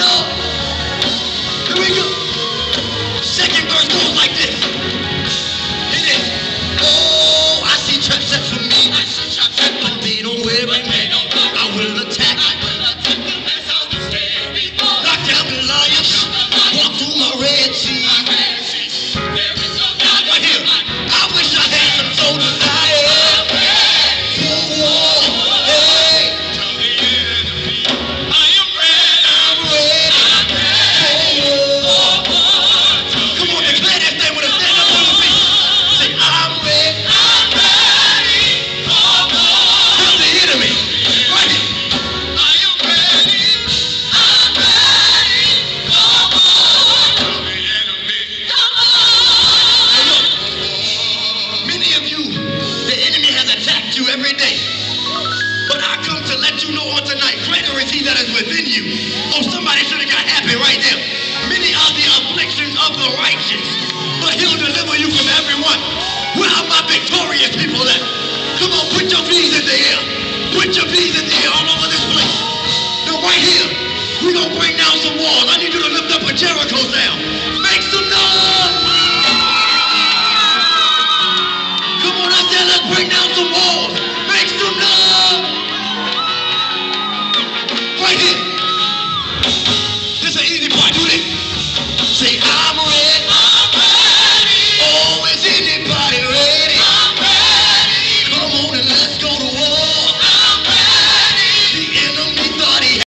Here we go. Second verse goes like this. you every day. But I come to let you know on tonight, greater is he that is within you. Oh, somebody should have got happy right there. Many are the afflictions of the righteous, but he'll deliver you from every one. Where are my victorious people at? Come on, put your knees in the air. Put your knees in the air all over this place. Now, right here. We're going to bring down some walls. I need you to lift up a Jericho sound. Make some noise. Come on out there. Let's bring down some walls. say